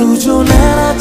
tujuh nara